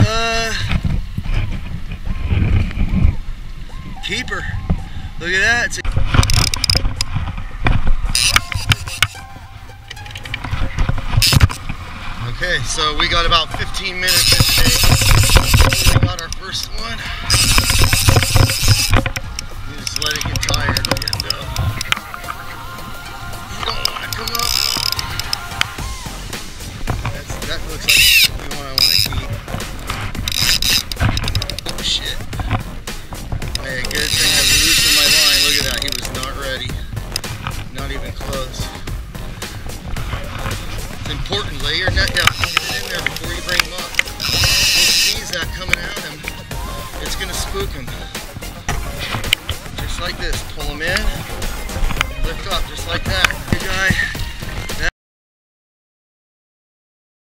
Uh, keeper. Look at that. It's Okay, so we got about 15 minutes in today. We got our first one. You just let it get tired and uh, don't want to come up. That looks like the one I want to keep. It's important. Lay your net down. Get it in there before you bring him up. He sees that uh, coming at him. It's going to spook him. Just like this. Pull him in. Lift up just like that.